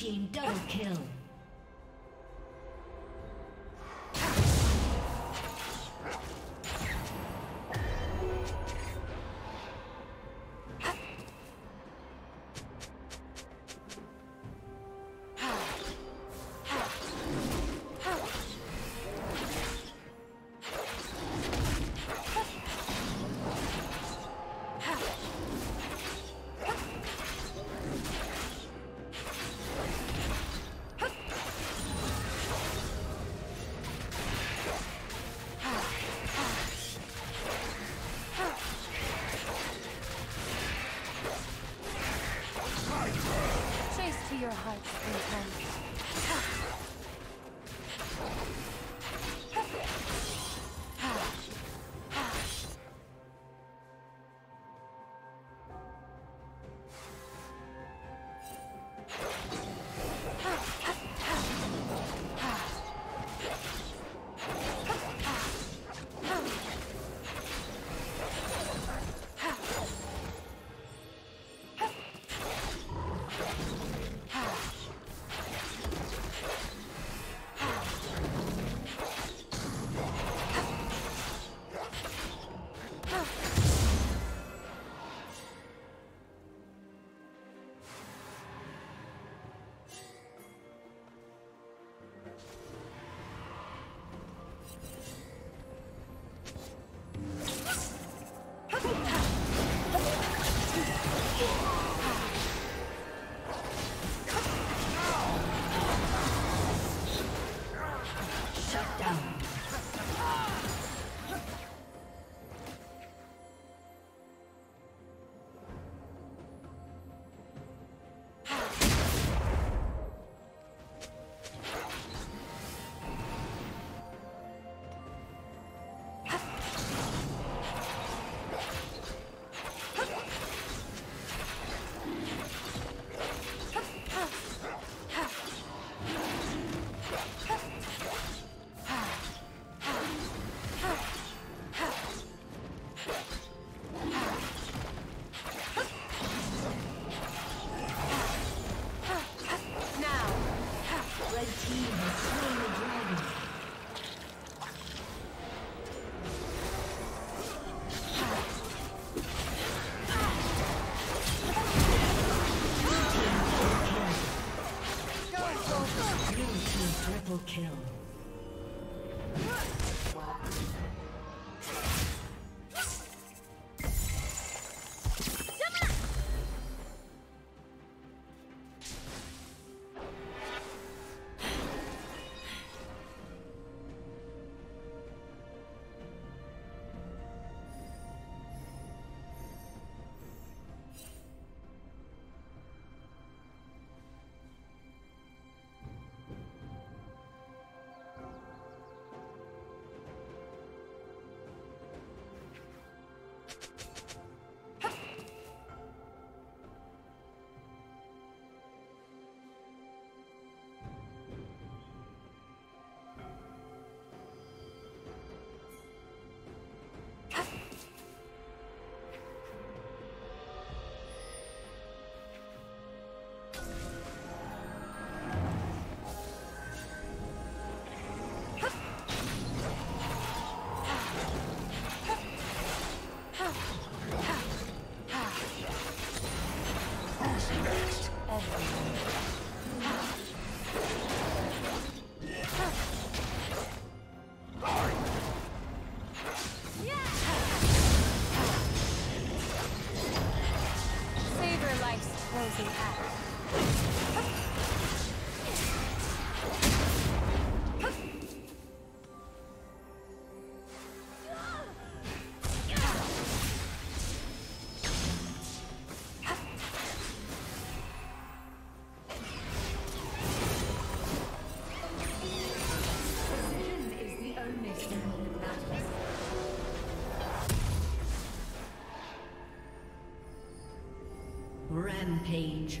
team double kill. To your heart's content. He has. Rampage.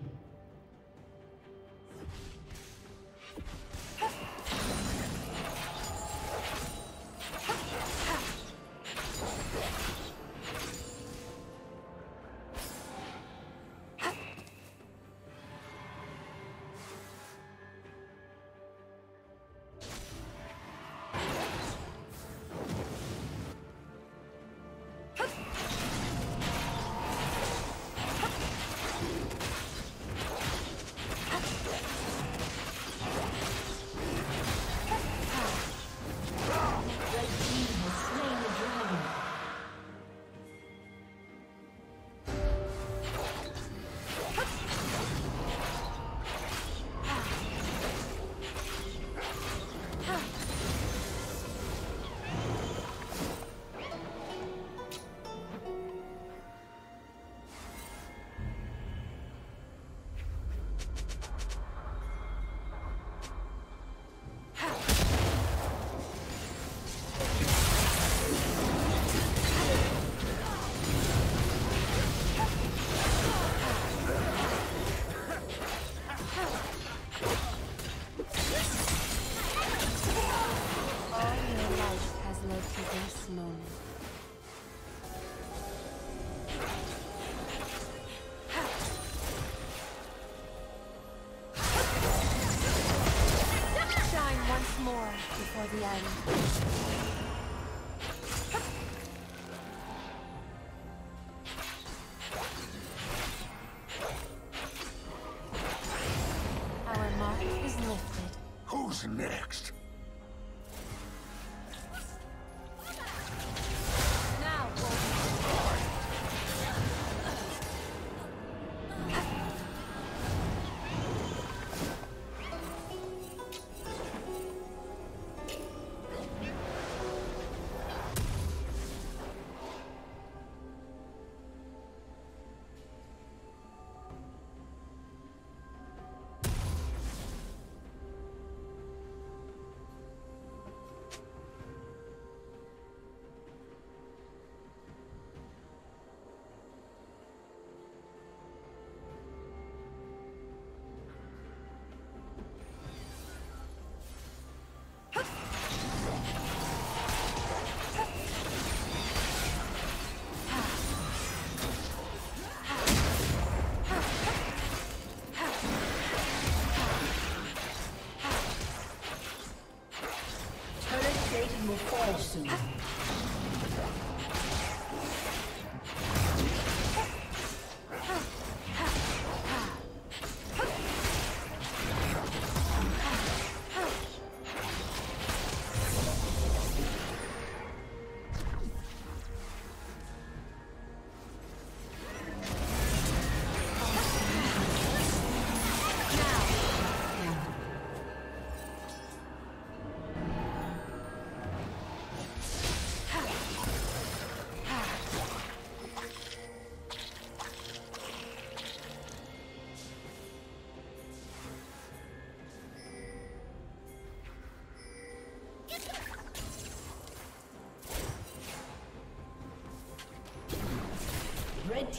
for the.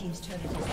Team's turret has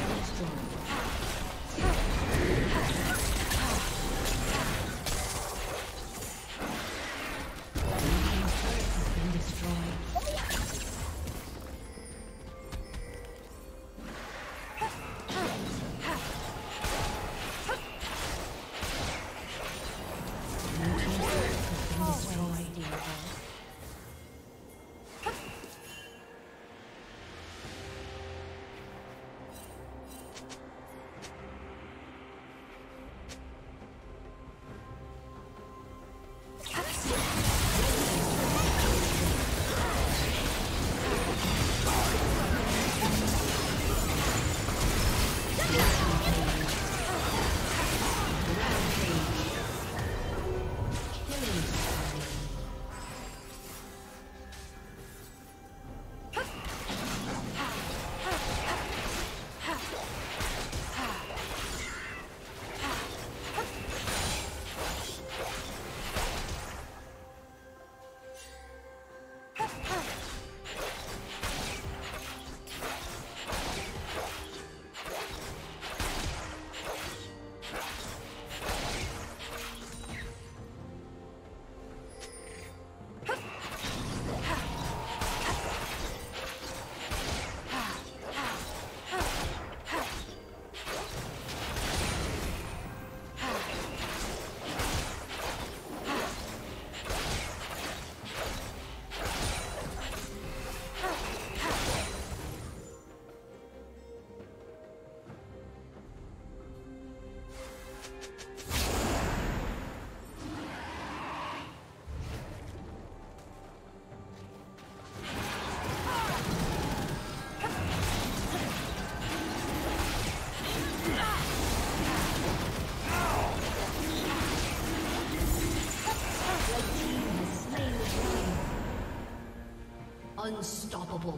Unstoppable.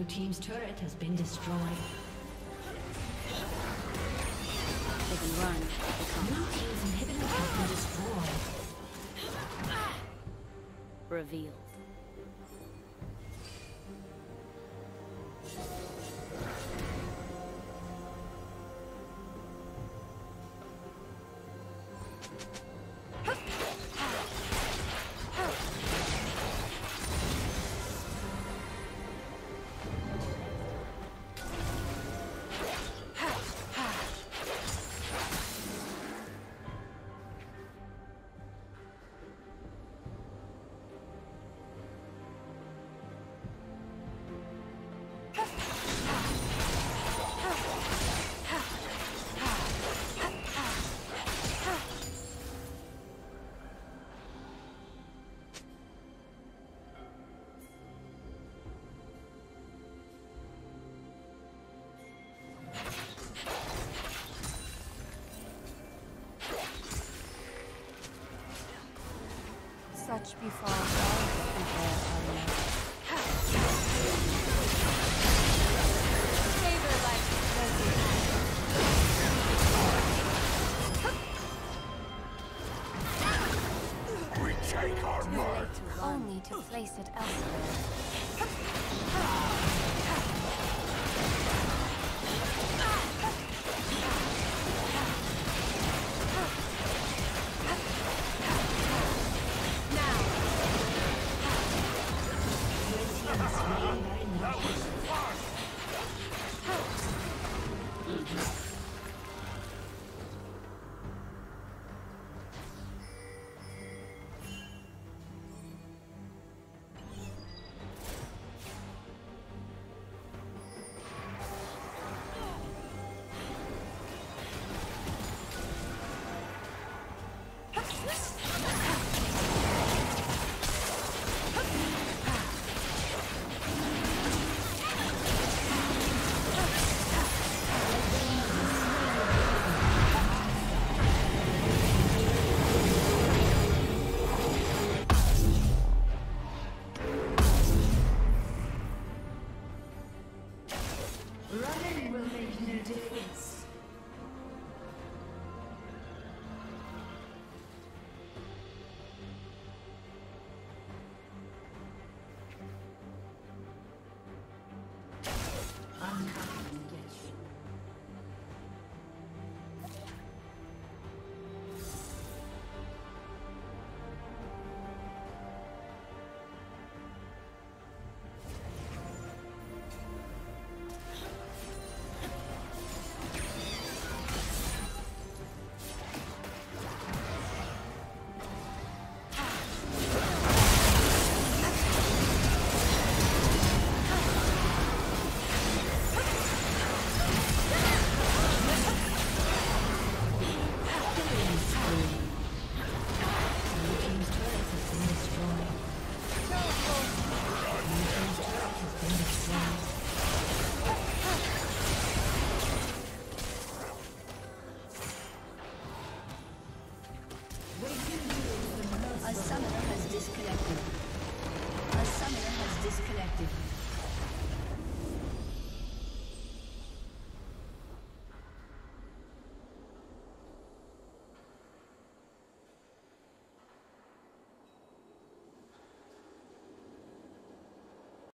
Blue Team's turret has been destroyed. They can run. Blue Team's inhibitor has been destroyed. Revealed. Such befall all people are Favor like We take our Too mark. late to. Only to place it elsewhere.